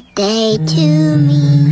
birthday to me.